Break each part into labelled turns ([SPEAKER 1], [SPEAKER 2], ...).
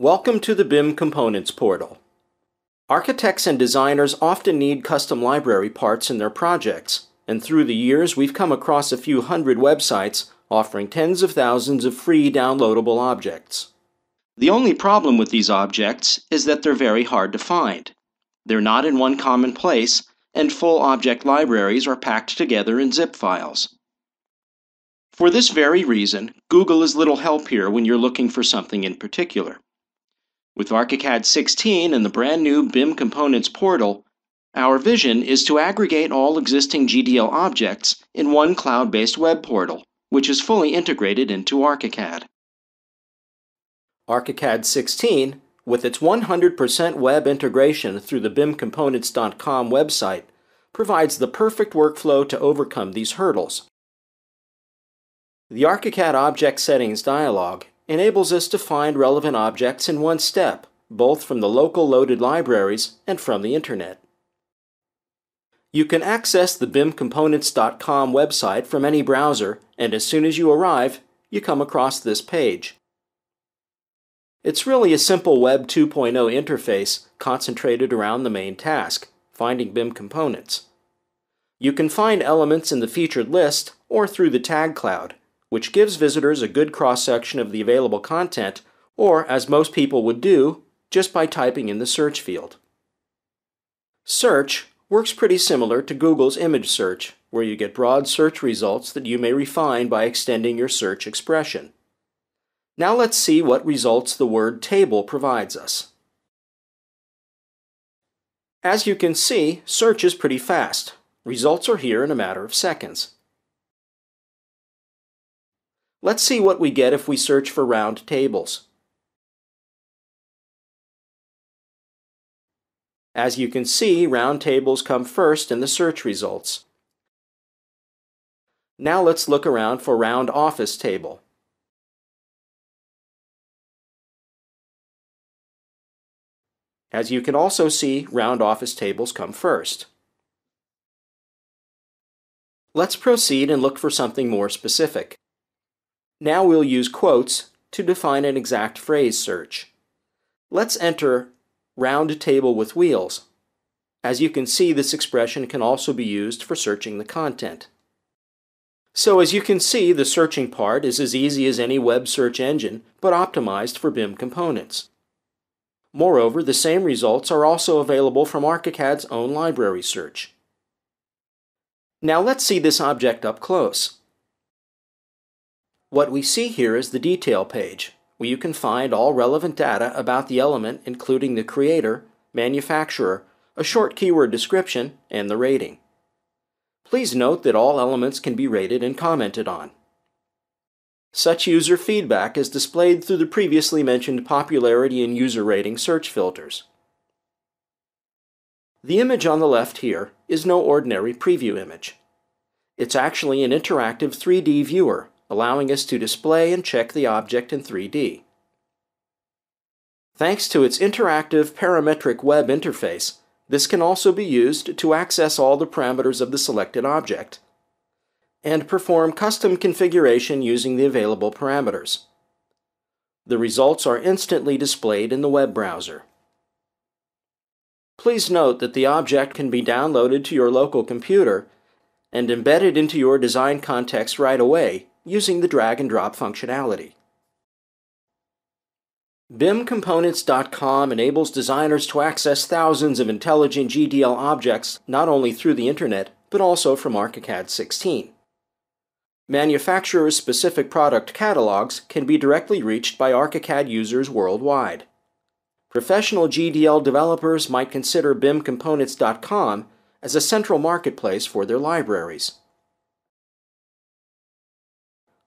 [SPEAKER 1] Welcome to the BIM Components portal. Architects and designers often need custom library parts in their projects, and through the years we've come across a few hundred websites offering tens of thousands of free downloadable objects. The only problem with these objects is that they're very hard to find. They're not in one common place, and full object libraries are packed together in zip files. For this very reason, Google is little help here when you're looking for something in particular. With ArchiCAD 16 and the brand new BIM Components portal, our vision is to aggregate all existing GDL objects in one cloud-based web portal, which is fully integrated into ArchiCAD. ArchiCAD 16, with its 100% web integration through the BIMComponents.com website, provides the perfect workflow to overcome these hurdles. The ArchiCAD Object Settings dialog enables us to find relevant objects in one step, both from the local loaded libraries and from the Internet. You can access the BIMComponents.com website from any browser, and as soon as you arrive, you come across this page. It's really a simple Web 2.0 interface concentrated around the main task, finding BIM components. You can find elements in the featured list or through the tag cloud, which gives visitors a good cross-section of the available content, or, as most people would do, just by typing in the search field. Search works pretty similar to Google's image search, where you get broad search results that you may refine by extending your search expression. Now let's see what results the word table provides us. As you can see, search is pretty fast. Results are here in a matter of seconds. Let's see what we get if we search for round tables. As you can see, round tables come first in the search results. Now let's look around for round office table. As you can also see, round office tables come first. Let's proceed and look for something more specific. Now we'll use quotes to define an exact phrase search. Let's enter round table with wheels. As you can see, this expression can also be used for searching the content. So as you can see, the searching part is as easy as any web search engine, but optimized for BIM components. Moreover, the same results are also available from ArchiCAD's own library search. Now let's see this object up close. What we see here is the detail page, where you can find all relevant data about the element including the creator, manufacturer, a short keyword description, and the rating. Please note that all elements can be rated and commented on. Such user feedback is displayed through the previously mentioned popularity and user rating search filters. The image on the left here is no ordinary preview image. It's actually an interactive 3D viewer allowing us to display and check the object in 3D. Thanks to its interactive parametric web interface, this can also be used to access all the parameters of the selected object and perform custom configuration using the available parameters. The results are instantly displayed in the web browser. Please note that the object can be downloaded to your local computer and embedded into your design context right away using the drag and drop functionality. BIMComponents.com enables designers to access thousands of intelligent GDL objects not only through the Internet, but also from ArchiCAD 16. Manufacturers' specific product catalogs can be directly reached by ArchiCAD users worldwide. Professional GDL developers might consider BIMComponents.com as a central marketplace for their libraries.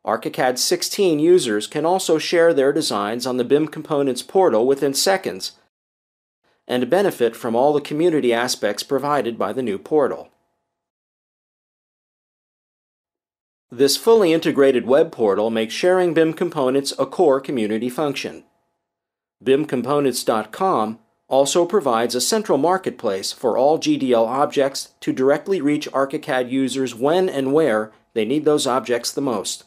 [SPEAKER 1] ArchiCAD 16 users can also share their designs on the BIM Components portal within seconds and benefit from all the community aspects provided by the new portal. This fully integrated web portal makes sharing BIM components a core community function. BIMComponents.com also provides a central marketplace for all GDL objects to directly reach ArchiCAD users when and where they need those objects the most.